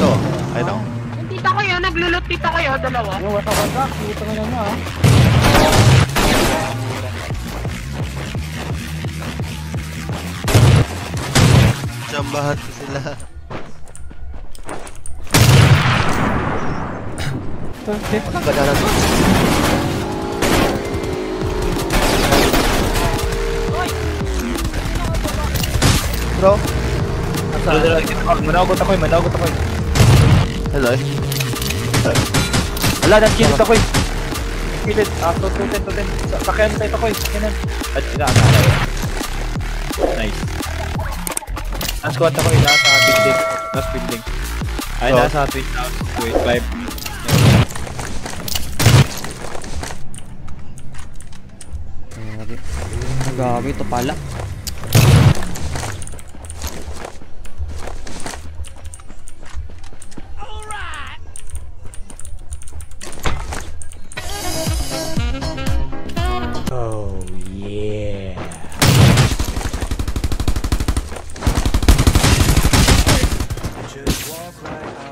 Ito. Ayun o. Yung tita ko yun, naglulot tita ko yun, dalawa. Yung wasa-wasa, kita mo na niya ah. Jambahan ko sila. Na to. Bro. Managot ako eh, managot ako eh. Hello. Wala, nag-killit ako eh. Killit, ah, to, to, ten, to, ten. Sa- Sakyan tayo ako eh, sakyan At ina, akala eh. Nice. Nasa-squat ako eh, nasa building. Nasa building. Ay, Oh. nasa twin house. Wait, five. Grabe. Grabe, ito pala.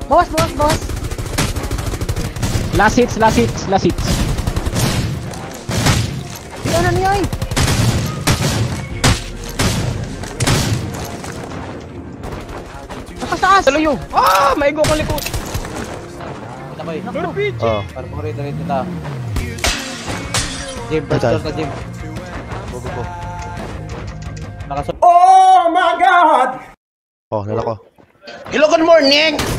Boss, boss, boss. Last hits, last hits, last hits. Ano na niya eh? Nakataas! Tuloy yung. Ah! Maigo ko likod. Ako eh. Oh. Parpuri, dali kita. Jim, Ay, pastor dahil. ka, Jim. Go, go, go. Nakasot. Oh, nala ko. Hello, good morning!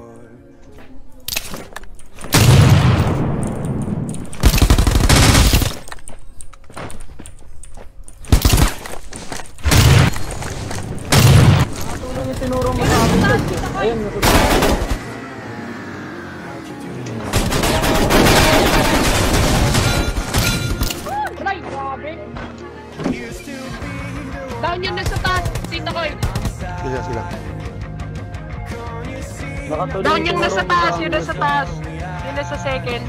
tinuro mo sa akin? Ayun, natutunan. Down yun na sa taas, tita ko eh. Sila, sila. Nakatuloy Down yun na sa taas, yun na sa taas. Yun na sa second.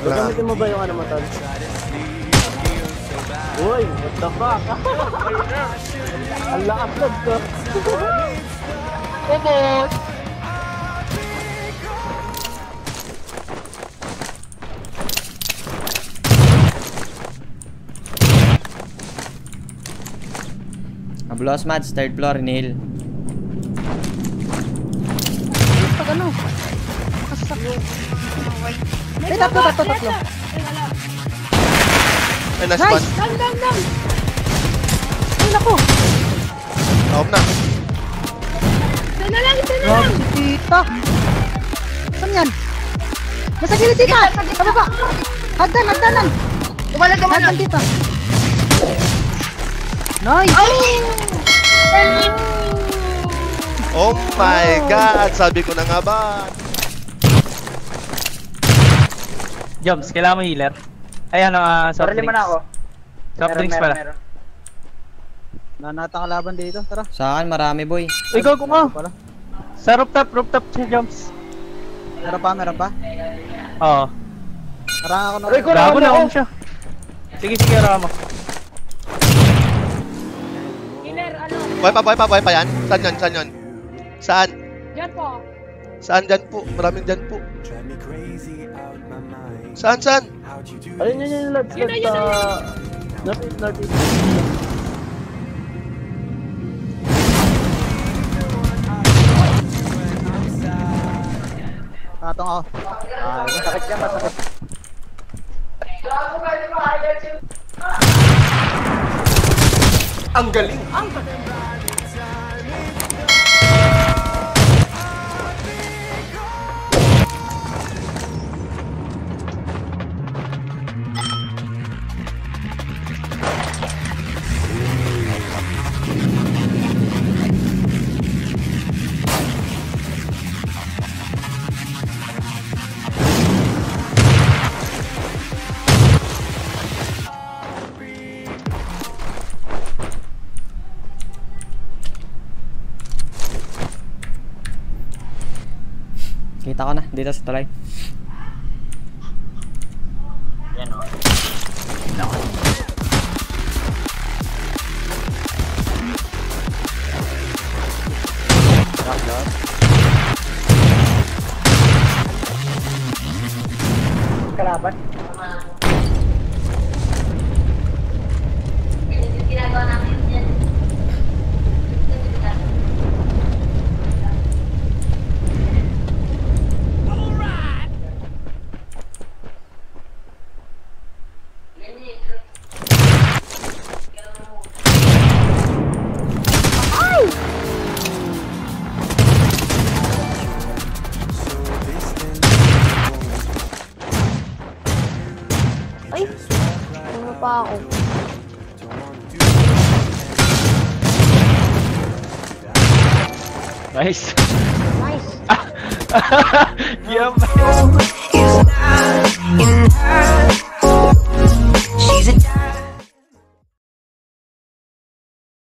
Gagamitin mo ba yung ano mo, Tol? Uy, what the fuck? Ang lakas, Dad, ko. Oh, boss. Ablos Mads, third floor, inhale. Pag ano? Kasak. Ay, tatlo, tatlo, tatlo. Ay, nice Nice! one. Down, down, down! Ay, naku! Off na. Isa na lang, isa na lang. Tita. Saan yan? Nasa gilid tita! Sa baba! Hagdan, hagdanan! Tumalad, tumalad. Hagdan tita! Nice! Oh my God! Sabi ko na nga ba? Joms, kailangan mo healer. Ay, ano, ah, soft mo drinks. na ako. Soft drinks pala. Nanatang kalaban dito, tara. Sa akin, marami boy. Uy, go, go, go. Pala. Sa rooftop, rooftop si Joms. Meron pa, meron pa. Oo. Harang ako na. Uy, Gago na ako siya. Sige, sige, Rama. Killer, ano? Buhay pa, buhay pa, buhay pa yan? Saan yan? Saan yan? Saan? Yan po. Saan dyan po? Maraming dyan po. Saan, saan? Ayun, yun, yun, na, get yun na, uh, northeast, northeast. Patong ako. Ay, masakit yan, masakit. Ang galing! Kita ko na, dito sa tulay. Yan o. No. Knock, knock. Kalaban. Ano pa ako? Nice. Nice! Yup.